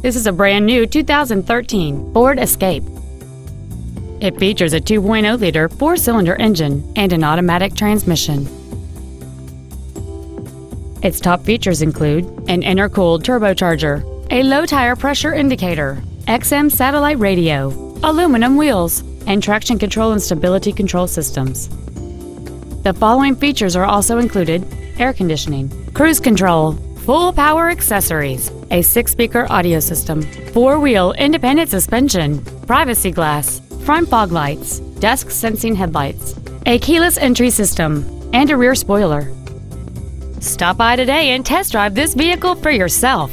This is a brand new 2013 Ford Escape. It features a 2.0-liter four-cylinder engine and an automatic transmission. Its top features include an intercooled turbocharger, a low tire pressure indicator, XM satellite radio, aluminum wheels, and traction control and stability control systems. The following features are also included air conditioning, cruise control, full power accessories, a six speaker audio system, four wheel independent suspension, privacy glass, front fog lights, dusk sensing headlights, a keyless entry system, and a rear spoiler. Stop by today and test drive this vehicle for yourself.